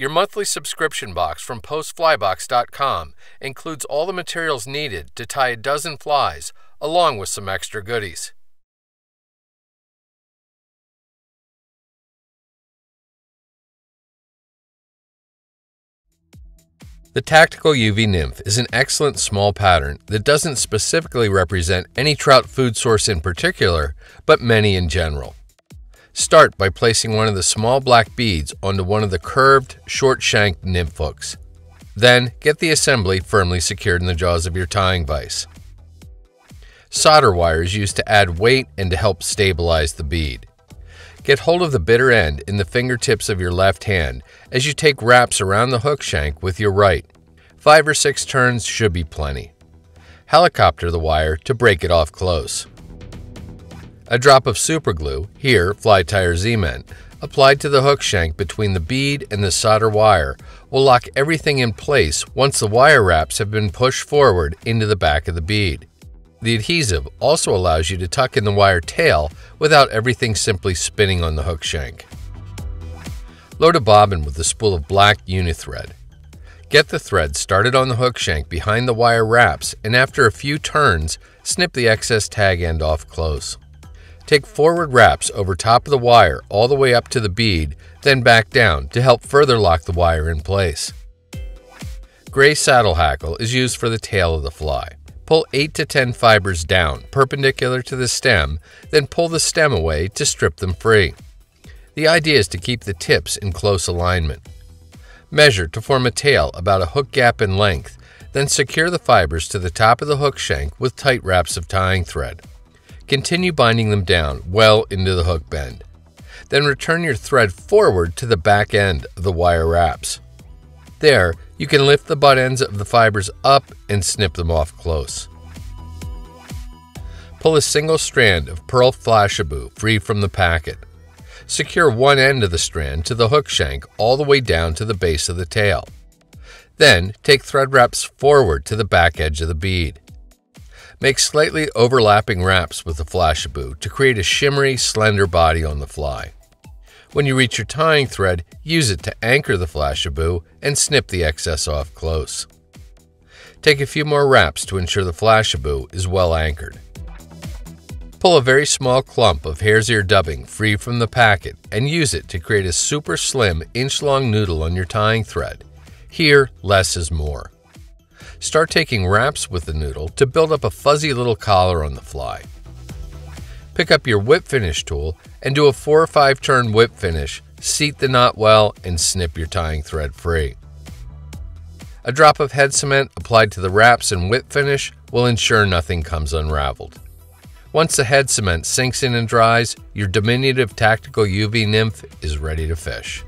Your monthly subscription box from postflybox.com includes all the materials needed to tie a dozen flies, along with some extra goodies. The Tactical UV Nymph is an excellent small pattern that doesn't specifically represent any trout food source in particular, but many in general. Start by placing one of the small black beads onto one of the curved, short-shanked nymph hooks. Then, get the assembly firmly secured in the jaws of your tying vise. Solder wire is used to add weight and to help stabilize the bead. Get hold of the bitter end in the fingertips of your left hand as you take wraps around the hook shank with your right. Five or six turns should be plenty. Helicopter the wire to break it off close. A drop of superglue, here fly tire Z-Ment, applied to the hook shank between the bead and the solder wire will lock everything in place once the wire wraps have been pushed forward into the back of the bead. The adhesive also allows you to tuck in the wire tail without everything simply spinning on the hook shank. Load a bobbin with a spool of black unithread. Get the thread started on the hook shank behind the wire wraps and after a few turns, snip the excess tag end off close. Take forward wraps over top of the wire all the way up to the bead, then back down to help further lock the wire in place. Gray saddle hackle is used for the tail of the fly. Pull 8 to 10 fibers down, perpendicular to the stem, then pull the stem away to strip them free. The idea is to keep the tips in close alignment. Measure to form a tail about a hook gap in length, then secure the fibers to the top of the hook shank with tight wraps of tying thread. Continue binding them down well into the hook bend. Then return your thread forward to the back end of the wire wraps. There, you can lift the butt ends of the fibers up and snip them off close. Pull a single strand of pearl flashabou free from the packet. Secure one end of the strand to the hook shank all the way down to the base of the tail. Then take thread wraps forward to the back edge of the bead. Make slightly overlapping wraps with the flashabou to create a shimmery, slender body on the fly. When you reach your tying thread, use it to anchor the flashabou and snip the excess off close. Take a few more wraps to ensure the flashabou is well anchored. Pull a very small clump of hare's ear dubbing free from the packet and use it to create a super slim inch-long noodle on your tying thread. Here, less is more. Start taking wraps with the noodle to build up a fuzzy little collar on the fly. Pick up your whip finish tool and do a 4 or 5 turn whip finish, seat the knot well, and snip your tying thread free. A drop of head cement applied to the wraps and whip finish will ensure nothing comes unraveled. Once the head cement sinks in and dries, your diminutive tactical UV nymph is ready to fish.